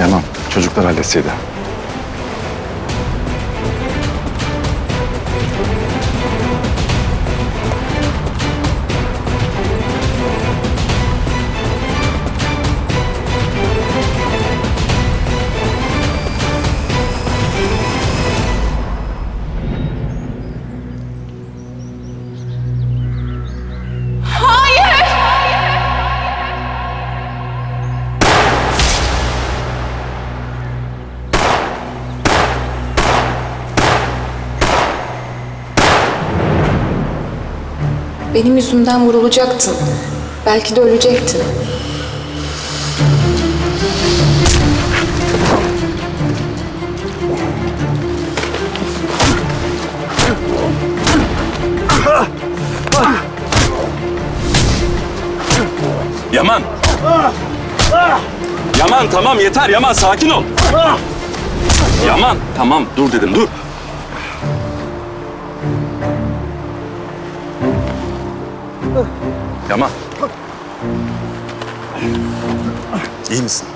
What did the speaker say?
Yaman çocuklar halletseydi. Benim yüzümden vurulacaktın. Belki de ölecektin. Yaman. Yaman tamam yeter Yaman sakin ol. Yaman tamam dur dedim dur. Yaman. İyi misin?